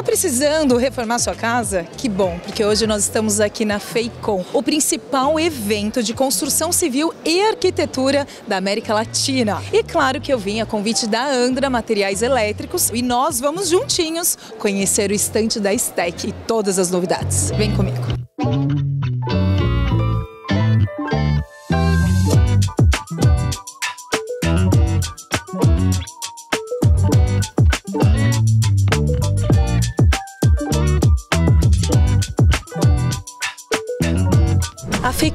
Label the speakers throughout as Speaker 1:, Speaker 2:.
Speaker 1: Tá precisando reformar sua casa? Que bom, porque hoje nós estamos aqui na FEICOM, o principal evento de construção civil e arquitetura da América Latina. E claro que eu vim a convite da Andra Materiais Elétricos e nós vamos juntinhos conhecer o estante da Stack e todas as novidades. Vem comigo. A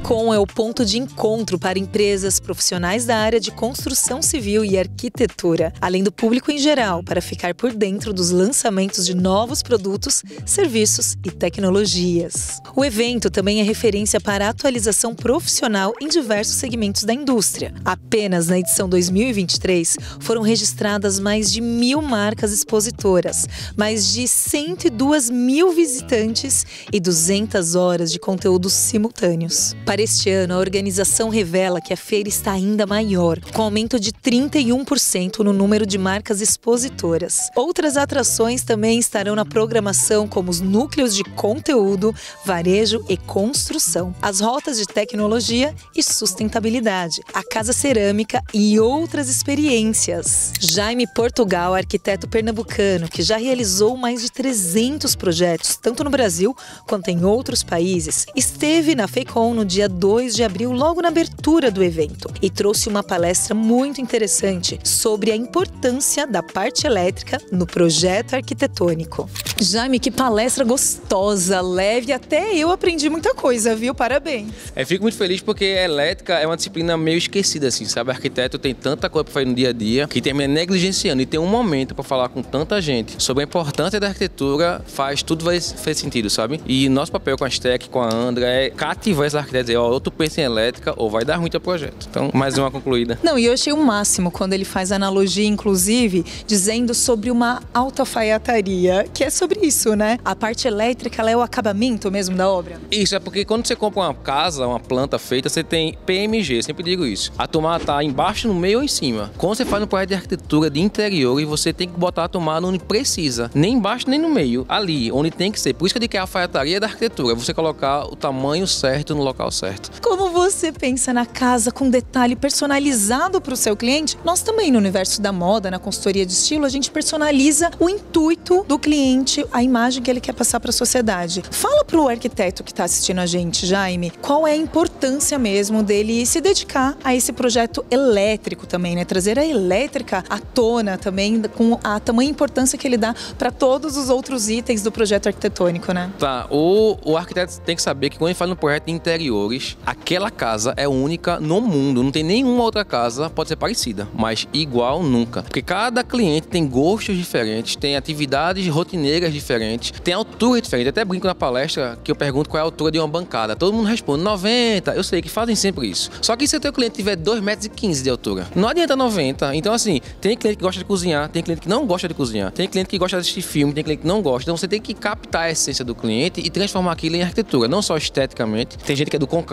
Speaker 1: FECOM é o ponto de encontro para empresas profissionais da área de construção civil e arquitetura, além do público em geral, para ficar por dentro dos lançamentos de novos produtos, serviços e tecnologias. O evento também é referência para a atualização profissional em diversos segmentos da indústria. Apenas na edição 2023 foram registradas mais de mil marcas expositoras, mais de 102 mil visitantes e 200 horas de conteúdos simultâneos. Para este ano, a organização revela que a feira está ainda maior, com aumento de 31% no número de marcas expositoras. Outras atrações também estarão na programação, como os núcleos de conteúdo, varejo e construção, as rotas de tecnologia e sustentabilidade, a casa cerâmica e outras experiências. Jaime Portugal, arquiteto pernambucano, que já realizou mais de 300 projetos, tanto no Brasil quanto em outros países, esteve na FEICOM no dia 2 de abril, logo na abertura do evento, e trouxe uma palestra muito interessante sobre a importância da parte elétrica no projeto arquitetônico. Jaime, que palestra gostosa, leve, até eu aprendi muita coisa, viu? Parabéns.
Speaker 2: É, fico muito feliz porque elétrica é uma disciplina meio esquecida, assim, sabe? arquiteto tem tanta coisa para fazer no dia a dia que termina negligenciando e tem um momento para falar com tanta gente sobre a importância da arquitetura, faz tudo vai fazer sentido, sabe? E nosso papel com a Stec, com a Andra, é cativar essa arquitetos dizer, ó, ou tu pensa em elétrica ou vai dar ruim teu projeto. Então, mais uma concluída.
Speaker 1: Não, e eu achei o máximo quando ele faz analogia, inclusive, dizendo sobre uma alfaiataria, que é sobre isso, né? A parte elétrica, ela é o acabamento mesmo da obra.
Speaker 2: Isso, é porque quando você compra uma casa, uma planta feita, você tem PMG, sempre digo isso. A tomada tá embaixo, no meio ou em cima. Quando você faz um projeto de arquitetura de interior, e você tem que botar a tomada onde precisa, nem embaixo nem no meio, ali, onde tem que ser. Por isso que eu digo que é a alfaiataria da arquitetura, você colocar o tamanho certo no local certo.
Speaker 1: Como você pensa na casa com detalhe personalizado para o seu cliente, nós também no universo da moda, na consultoria de estilo, a gente personaliza o intuito do cliente, a imagem que ele quer passar para a sociedade. Fala para o arquiteto que está assistindo a gente, Jaime, qual é a importância mesmo dele se dedicar a esse projeto elétrico também, né? Trazer a elétrica à tona também, com a tamanha importância que ele dá para todos os outros itens do projeto arquitetônico, né?
Speaker 2: Tá, o, o arquiteto tem que saber que quando ele faz um projeto de interiores, aquela casa é única no mundo, não tem nenhuma outra casa, pode ser parecida, mas igual nunca. Porque cada cliente tem gostos diferentes, tem atividades rotineiras diferentes, tem altura diferente. Até brinco na palestra que eu pergunto qual é a altura de uma bancada. Todo mundo responde 90. Eu sei que fazem sempre isso. Só que se o teu cliente tiver 2,15 metros de altura, não adianta 90. Então, assim, tem cliente que gosta de cozinhar, tem cliente que não gosta de cozinhar, tem cliente que gosta de assistir filme, tem cliente que não gosta. Então, você tem que captar a essência do cliente e transformar aquilo em arquitetura, não só esteticamente. Tem gente que é do concreto,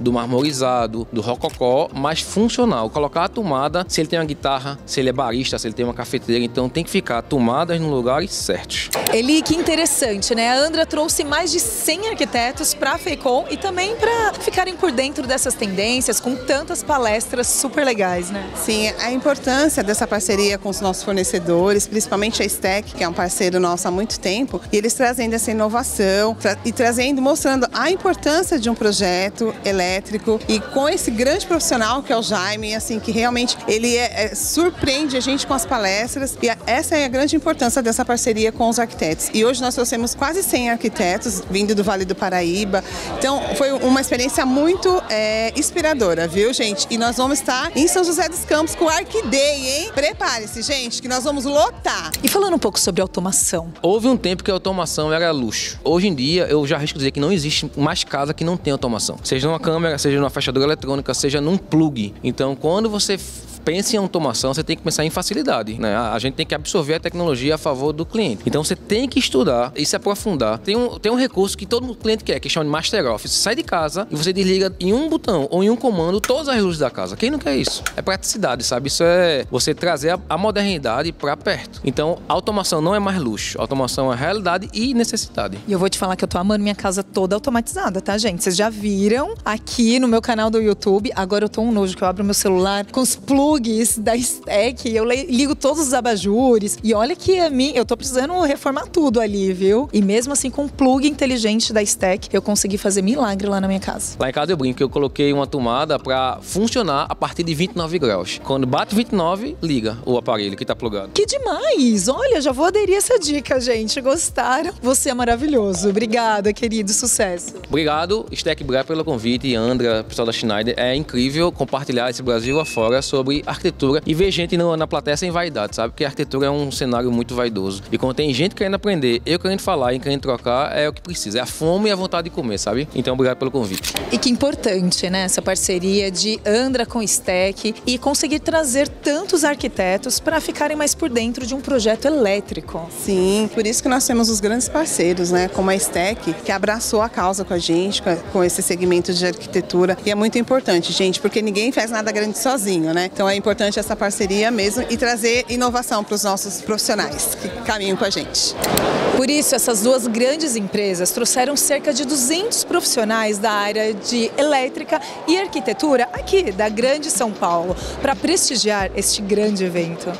Speaker 2: do marmorizado, do rococó, mas funcional. Colocar a tomada, se ele tem uma guitarra, se ele é barista, se ele tem uma cafeteira, então tem que ficar tomadas no lugares certos.
Speaker 1: Eli, que interessante, né? A Andra trouxe mais de 100 arquitetos para a FECOM e também para ficarem por dentro dessas tendências, com tantas palestras super legais, né?
Speaker 3: Sim, a importância dessa parceria com os nossos fornecedores, principalmente a Stack, que é um parceiro nosso há muito tempo, e eles trazendo essa inovação e trazendo, mostrando a importância de um projeto elétrico e com esse grande profissional que é o Jaime, assim, que realmente ele é, é, surpreende a gente com as palestras e a, essa é a grande importância dessa parceria com os arquitetos. E hoje nós trouxemos quase 100 arquitetos vindo do Vale do Paraíba, então foi uma experiência muito é, inspiradora, viu, gente? E nós vamos estar em São José dos Campos com o Arquiday, hein? Prepare-se, gente, que nós vamos lotar.
Speaker 1: E falando um pouco sobre automação.
Speaker 2: Houve um tempo que a automação era luxo. Hoje em dia, eu já arrisco dizer que não existe mais casa que não tem automação. Seja numa câmera, seja numa fechadura eletrônica, seja num plug. Então, quando você pensa em automação, você tem que pensar em facilidade. Né? A gente tem que absorver a tecnologia a favor do cliente. Então você tem que estudar e se aprofundar. Tem um, tem um recurso que todo cliente quer, que chama de Master Office. Você sai de casa e você desliga em um botão ou em um comando todas as luzes da casa. Quem não quer isso? É praticidade, sabe? Isso é você trazer a, a modernidade para perto. Então, automação não é mais luxo. Automação é realidade e necessidade.
Speaker 1: E eu vou te falar que eu tô amando minha casa toda automatizada, tá, gente? Vocês já viram aqui no meu canal do YouTube. Agora eu tô um nojo que eu abro meu celular com os plugs da Stack. Eu ligo todos os abajures. E olha que a mim, eu tô precisando reformar tudo ali, viu? E mesmo assim, com o plug inteligente da Stack, eu consegui fazer milagre lá na minha casa.
Speaker 2: Lá em casa eu brinco eu coloquei uma tomada para funcionar a partir de 29 graus. Quando bate 29, liga o aparelho que tá plugado.
Speaker 1: Que demais! Olha, já vou aderir essa dica, gente. Gostaram? Você é maravilhoso. Obrigada, querido. Sucesso.
Speaker 2: Obrigado, Stack Bra, pelo convite. Andra, pessoal da Schneider. É incrível compartilhar esse Brasil afora sobre arquitetura e ver gente no, na plateia sem vaidade, sabe? Porque a arquitetura é um cenário muito vaidoso. E quando tem gente querendo aprender, eu querendo falar e querendo trocar, é o que precisa. É a fome e a vontade de comer, sabe? Então, obrigado pelo convite.
Speaker 1: E que importante, né? Essa parceria de Andra com Stack e conseguir trazer tantos arquitetos para ficarem mais por dentro de um projeto elétrico.
Speaker 3: Sim, por isso que nós temos os grandes parceiros, né? Como a Stack, que abraçou a causa com a gente, com esse segmento de arquitetura. E é muito importante, gente, porque ninguém faz nada grande sozinho, né? Então é importante essa parceria mesmo e trazer inovação para os nossos profissionais que caminham com a gente.
Speaker 1: Por isso, essas duas grandes empresas trouxeram cerca de 200 profissionais da área de elétrica e arquitetura aqui da Grande São Paulo para prestigiar este grande evento.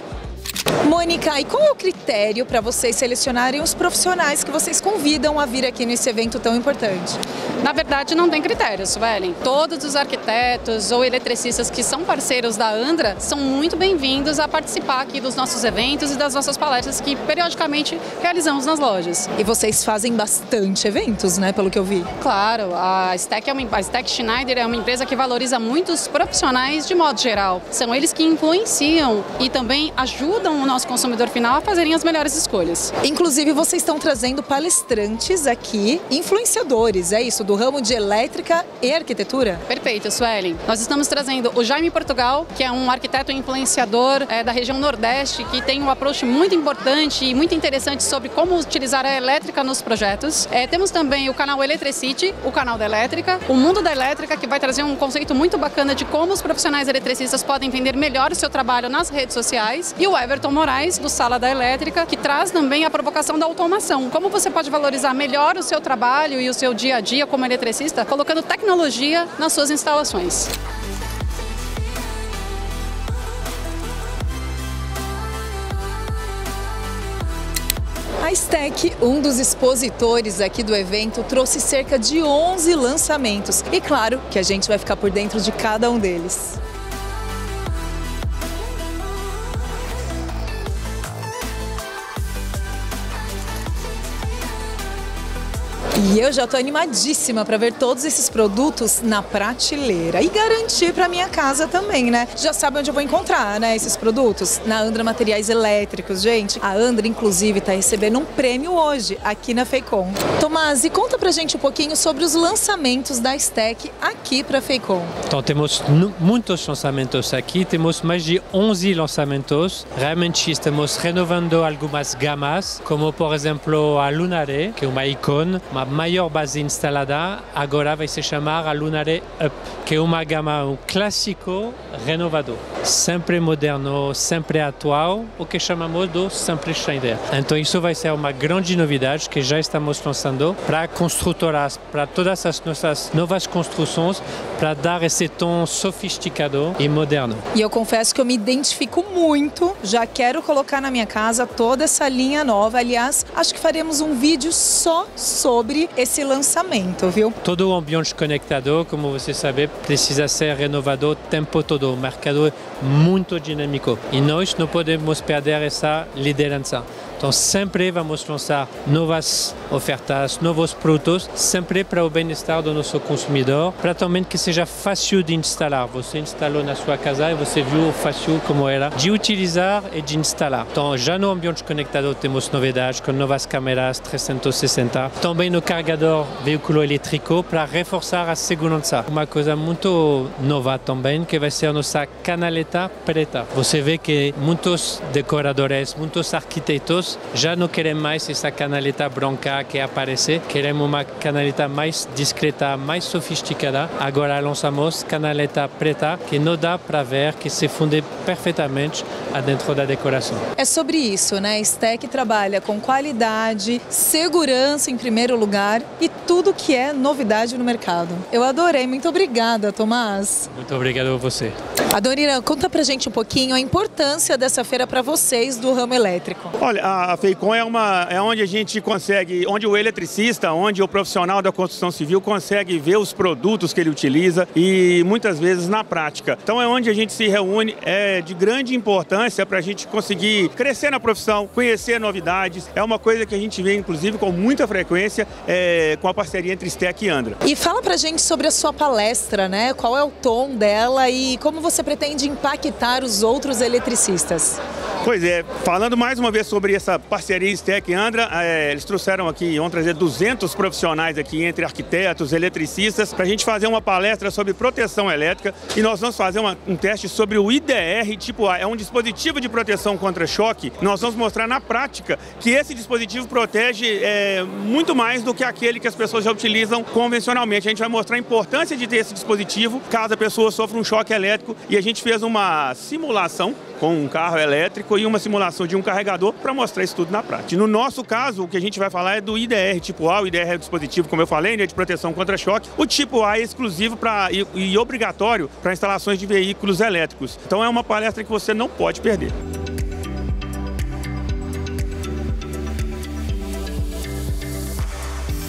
Speaker 1: Mônica, e qual é o critério para vocês selecionarem os profissionais que vocês convidam a vir aqui nesse evento tão importante?
Speaker 4: Na verdade, não tem critérios, Suelen. Todos os arquitetos ou eletricistas que são parceiros da Andra são muito bem-vindos a participar aqui dos nossos eventos e das nossas palestras que periodicamente realizamos nas lojas.
Speaker 1: E vocês fazem bastante eventos, né, pelo que eu vi?
Speaker 4: Claro, a Stack, é uma, a Stack Schneider é uma empresa que valoriza muitos profissionais de modo geral. São eles que influenciam e também ajudam o nosso consumidor final a fazerem as melhores escolhas.
Speaker 1: Inclusive, vocês estão trazendo palestrantes aqui, influenciadores, é isso, do ramo de elétrica e arquitetura?
Speaker 4: Perfeito, Suelen. Nós estamos trazendo o Jaime Portugal, que é um arquiteto influenciador é, da região Nordeste, que tem um approach muito importante e muito interessante sobre como utilizar a elétrica nos projetos. É, temos também o canal Electricity, o canal da elétrica, o Mundo da Elétrica, que vai trazer um conceito muito bacana de como os profissionais eletricistas podem vender melhor o seu trabalho nas redes sociais, e o Everton Moraes, do Sala da Elétrica, que traz também a provocação da automação. Como você pode valorizar melhor o seu trabalho e o seu dia a dia como eletricista, colocando tecnologia nas suas instalações.
Speaker 1: A Stack, um dos expositores aqui do evento, trouxe cerca de 11 lançamentos. E claro que a gente vai ficar por dentro de cada um deles. E eu já estou animadíssima para ver todos esses produtos na prateleira e garantir para minha casa também, né? Já sabe onde eu vou encontrar, né, esses produtos? Na Andra Materiais Elétricos, gente. A Andra, inclusive, está recebendo um prêmio hoje aqui na Feicom. Tomás, e conta pra gente um pouquinho sobre os lançamentos da Stack aqui para Feicom.
Speaker 5: Então, temos muitos lançamentos aqui, temos mais de 11 lançamentos. Realmente estamos renovando algumas gamas, como por exemplo a Lunare, que é uma ícone, uma a maior base instalada agora vai se chamar a Lunare Up, que é uma gama um clássico renovado, sempre moderno, sempre atual, o que chamamos de sempre Schneider. Então isso vai ser uma grande novidade que já estamos lançando para construtoras, para todas as nossas novas construções, para dar esse tom sofisticado e moderno.
Speaker 1: E eu confesso que eu me identifico muito, já quero colocar na minha casa toda essa linha nova. Aliás, acho que faremos um vídeo só sobre esse lançamento, viu?
Speaker 5: Todo o ambiente conectado, como você sabe, precisa ser renovado o tempo todo. O mercado é muito dinâmico e nós não podemos perder essa liderança. Então sempre vamos lançar novas ofertas, novos produtos, sempre para o bem-estar do nosso consumidor, para também que seja fácil de instalar. Você instalou na sua casa e você viu fácil como era de utilizar e de instalar. Então já no ambiente conectado temos novidades com novas câmeras 360, também no carregador veículo elétrico para reforçar a segurança. Uma coisa muito nova também que vai ser a nossa canaleta preta. Você vê que muitos decoradores, muitos arquitetos já não querem mais essa canaleta branca que aparece, queremos uma canaleta mais discreta, mais sofisticada. Agora lançamos canaleta preta que não dá para ver que se funde perfeitamente dentro da decoração.
Speaker 1: É sobre isso, né? Stack trabalha com qualidade, segurança em primeiro lugar e tudo que é novidade no mercado. Eu adorei, muito obrigada, Tomás.
Speaker 5: Muito obrigado a você.
Speaker 1: Adonira, conta pra gente um pouquinho a importância dessa feira para vocês do ramo elétrico.
Speaker 6: Olha, a Feicom é uma é onde a gente consegue, onde o eletricista, onde o profissional da construção civil consegue ver os produtos que ele utiliza e muitas vezes na prática. Então é onde a gente se reúne, é de grande importância para a gente conseguir crescer na profissão, conhecer novidades. É uma coisa que a gente vê, inclusive, com muita frequência é, com a parceria entre Stec e Andra.
Speaker 1: E fala pra gente sobre a sua palestra, né? Qual é o tom dela e como você pretende impactar os outros eletricistas?
Speaker 6: Pois é, falando mais uma vez sobre essa parceria Stec Andra, é, eles trouxeram aqui, vão trazer 200 profissionais aqui, entre arquitetos, eletricistas, para a gente fazer uma palestra sobre proteção elétrica e nós vamos fazer uma, um teste sobre o IDR tipo A. É um dispositivo de proteção contra choque. Nós vamos mostrar na prática que esse dispositivo protege é, muito mais do que aquele que as pessoas já utilizam convencionalmente. A gente vai mostrar a importância de ter esse dispositivo caso a pessoa sofra um choque elétrico e a gente fez uma simulação com um carro elétrico e uma simulação de um carregador para mostrar isso tudo na prática. No nosso caso, o que a gente vai falar é do IDR tipo A. O IDR é o dispositivo, como eu falei, né, de proteção contra choque. O tipo A é exclusivo pra, e, e obrigatório para instalações de veículos elétricos. Então é uma palestra que você não pode perder.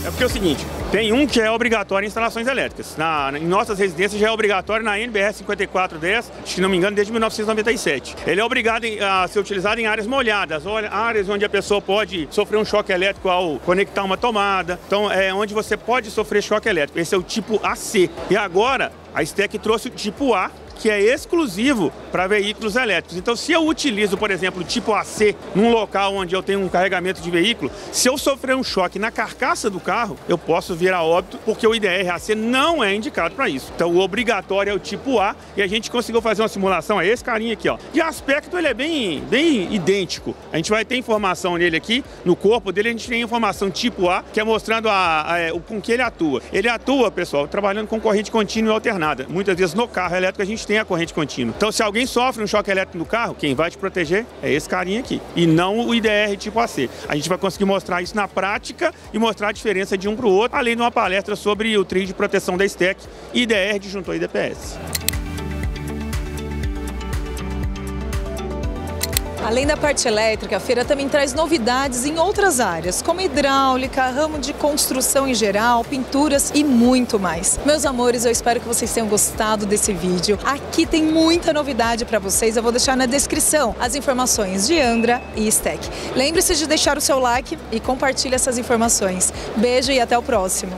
Speaker 6: É porque é o seguinte, tem um que é obrigatório em instalações elétricas. Na, em nossas residências já é obrigatório na NBR 5410, se não me engano, desde 1997. Ele é obrigado a ser utilizado em áreas molhadas, áreas onde a pessoa pode sofrer um choque elétrico ao conectar uma tomada. Então, é onde você pode sofrer choque elétrico. Esse é o tipo AC. E agora, a STEC trouxe o tipo A, que é exclusivo para veículos elétricos. Então, se eu utilizo, por exemplo, tipo AC num local onde eu tenho um carregamento de veículo, se eu sofrer um choque na carcaça do carro, eu posso vir a óbito, porque o IDR AC não é indicado para isso. Então, o obrigatório é o tipo A e a gente conseguiu fazer uma simulação, é esse carinha aqui, ó. De aspecto, ele é bem, bem idêntico. A gente vai ter informação nele aqui, no corpo dele, a gente tem informação tipo A, que é mostrando a, a, a, com que ele atua. Ele atua, pessoal, trabalhando com corrente contínua e alternada. Muitas vezes no carro elétrico a tem a corrente contínua. Então, se alguém sofre um choque elétrico no carro, quem vai te proteger é esse carinha aqui. E não o IDR tipo AC. A gente vai conseguir mostrar isso na prática e mostrar a diferença de um para o outro, além de uma palestra sobre o trio de proteção da STEC, IDR disjuntor e DPS.
Speaker 1: Além da parte elétrica, a feira também traz novidades em outras áreas, como hidráulica, ramo de construção em geral, pinturas e muito mais. Meus amores, eu espero que vocês tenham gostado desse vídeo. Aqui tem muita novidade para vocês, eu vou deixar na descrição as informações de Andra e Stack. Lembre-se de deixar o seu like e compartilhe essas informações. Beijo e até o próximo.